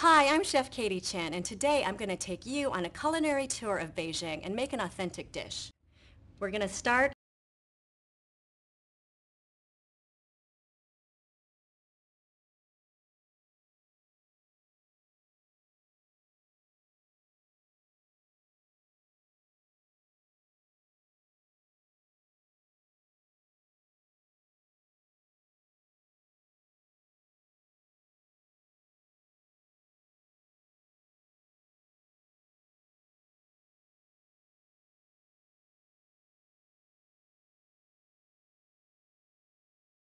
Hi, I'm Chef Katie Chin, and today I'm going to take you on a culinary tour of Beijing and make an authentic dish. We're going to start